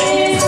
Jesus.